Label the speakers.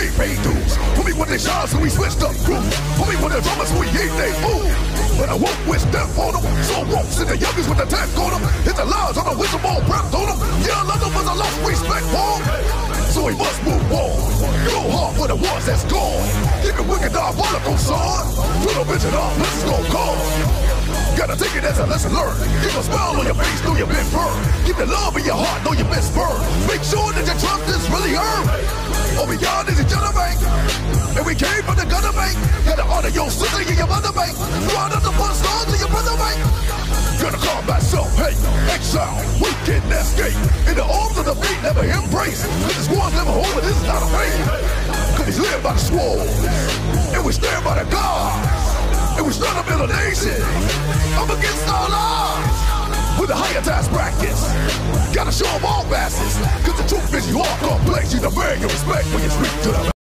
Speaker 1: ain't paid dues. Put me when they shine, so we switched up crew. Put me when the drummers, so we eat they food. But I won't wish death on them. So I won't send the youngest with the tank on them. Hit the lies on the whistle ball breath on them. Yeah, London was a lost respect for. So we must move on. Go hard for the ones that's gone. Keep it wicked, diabolical, son. Put a bitch in our let's go call. Gotta take it as a lesson learned. Keep a smile on your face, know you've been burned. Keep the love in your heart, know you've been spurned. Make sure that your trust we came from the gutter bank. Gotta honor your sister and your mother bank. Run up the bus stars to your brother bank. Gonna call myself, hey, exile, we can escape. In the arms of the beat, never embrace. The squad's never it, this is not a fame. Cause he's live by the sword. And we stand by the gods. And we stand up in a nation. I'm against all odds. With the higher task brackets. Gotta show them all bastards. Cause the truth is you are complex. You demand your respect when you speak to the